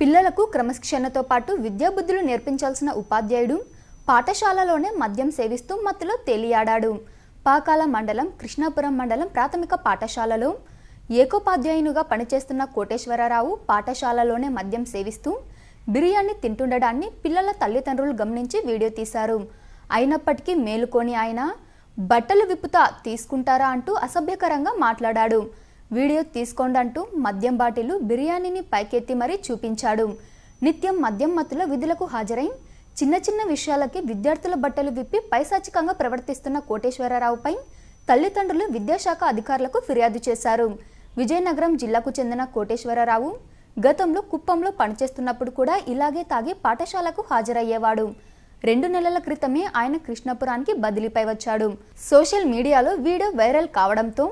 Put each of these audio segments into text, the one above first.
పిల్లలకు క్రమశిక్షణతో పాటు విద్యాబుద్ధులు నేర్పించాల్సిన ఉపాధ్యాయుడు పాఠశాలలోనే మద్యం సేవిస్తూ మత్తులో తేలియాడాడు. పాకాల మండలం కృష్ణాపురం మండలం ప్రాథమిక పాఠశాలలో ఏకోపాధ్యాయునిగా పనిచేస్తున్న కోటేశ్వరరావు పాఠశాలలోనే మద్యం సేవిస్తూ బిర్యానీ తింటుండడాన్ని పిల్లల తల్లిదండ్రులు గమనించి వీడియో తీశారు. అయినప్పటికీ మేలుకొని ఆయన బట్టలు విప్పుతా తీసుకుంటారా అంటూ అసభ్యకరంగా మాట్లాడాడు. వీడియో తీసుకోండంటూ మద్యం బాటిలు బిర్యానీని పైకెత్తి మరీ చూపించాడు. నిత్యం మద్యం మత్తులో విధులకు హాజరై చిన్న చిన్న విషయాలకి విద్యార్థుల బట్టలు విప్పి పైశాచికంగా ప్రవర్తిస్తున్న కోటేశ్వరరావుపై తల్లిదండ్రులు విద్యాశాఖ అధికారులకు ఫిర్యాదు చేశారు. విజయనగరం జిల్లాకు చెందిన కోటేశ్వరరావు గతంలో కుప్పంలో పనిచేస్తున్నప్పుడు కూడా ఇలాగే తాగి పాఠశాలకు హాజరయ్యేవాడు. రెండు నెలల క్రితమే ఆయన కృష్ణపురానికి బదిలీపై వచ్చాడు. సోషల్ మీడియాలో వీడియో వైరల్ కావడంతో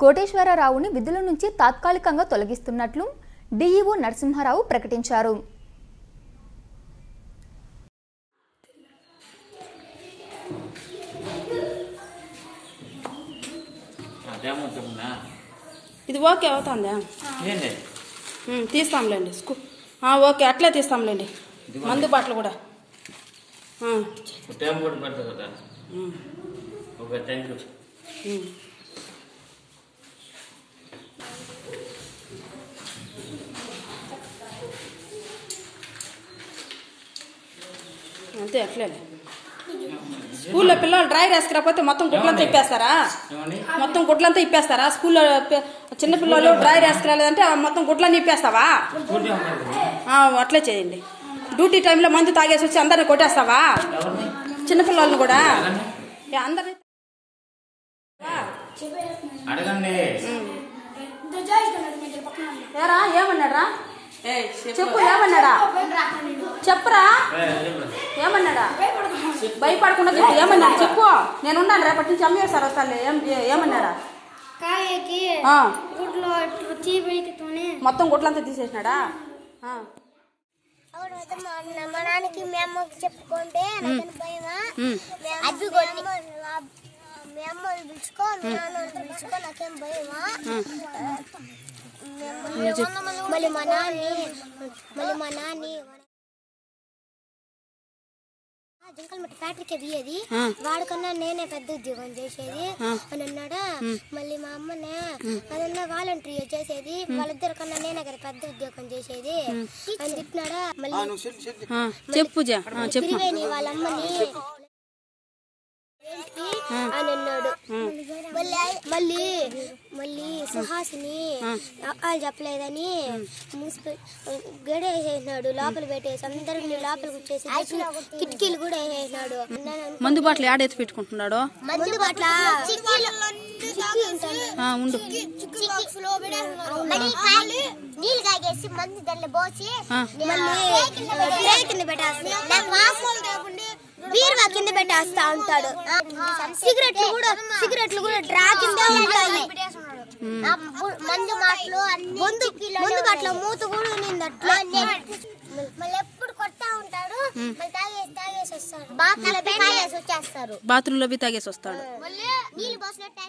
కోటేశ్వరరావుని విధుల నుంచి తాత్కాలికంగా తొలగిస్తున్నట్లు డీఈఓ నరసింహారావు ప్రకటించారు. ఇది ఓకే అవుతుందా? తీస్తాంలేండి స్కూ ఆ, ఓకే అట్లే తీస్తాంలేండి మందు బాటలు కూడా. టైం కూడా పడుతుంది కదా. ఓకే థ్యాంక్ యూ అంతే అట్లే. స్కూల్లో పిల్లలు డ్రై రాసుకురాకపోతే మొత్తం గుడ్లంతా ఇప్పేస్తారా? మొత్తం గుడ్లంతా ఇప్పేస్తారా? స్కూల్లో చిన్న పిల్లలు డ్రై రాసుకురాలేదంటే ఆ మొత్తం గుడ్లన్నీ ఇప్పేస్తావా? అట్లే చేయండి. డ్యూటీ టైంలో మందు తాగేసి వచ్చి అందరిని కొట్టేస్తావా? చిన్నపిల్లల్ని కూడా? అందరిని ఏరా ఏమన్నాడా చెప్పు ఏమన్నాడా? చెప్పురా? ఏ, చెప్పు. ఏమన్నాడా? భయపడకుండా చెప్పు ఏమన్నాడు? చెప్పు. నేను ఉన్నాను రేపటి నుంచి అమ్మేస్తారు వస్తాను ఏం ఏమన్నాడా? మొత్తం గుడ్లంతా తీసేసినాడా? ఆ. మా నాన్నకి మీ అమ్మకి చెప్పుకుంటే. అది మీ అమ్మని పిలుచుకో మీ నాన్నని పిలుచుకో నాకేం భయమా? మళ్ళీ మా నాన్ని మళ్ళీ మా నాన్ని జింకలమట్టి ఫ్యాక్టరీకి ఆ. వాడికన్నా నేనే పెద్ద ఉద్యోగం చేసేది. అని అన్నాడా మళ్ళీ మా అమ్మనే అదన్నా వాలంటరీ చేసేది. వాళ్ళిద్దరి కన్నా నేనే కదా పెద్ద ఉద్యోగం చేసేది. అని తిట్టినాడా మళ్ళీ ఆ, చెప్పు వాళ్ళ అమ్మని అని అన్నాడు. మళ్ళీ మళ్ళీ మళ్ళీ సుహాసిని అక్కాలు చెప్పలేదని మూసిపె గడేసేసినాడు లోపల పెట్టేసి అందరిని లోపలికి వచ్చేసి కిటికీలు కూడా వేసేసినాడు. మందు బాటలు ఆడేసి పెట్టుకుంటున్నాడు? మందు ఉండు. నీళ్ళు తాగేసి మందు దాంట్లో పోసి. మళ్ళీ కింద పెట్టేస్తా ఉంటాడు సిగరెట్లు కూడా సిగరెట్లు కూడా డ్రా కింద ఉంటాయి. మందు మాటలు ముందు ముందు బాటలో మూత కూడా ఉంది అట్లా. మళ్ళీ ఎప్పుడు కొడతా ఉంటాడు. మళ్ళీ తాగేసి తాగేసి వస్తారు బాగా తాగేసి వచ్చేస్తారు వస్తాడు. మళ్ళీ నీళ్ళు పోసినట్టు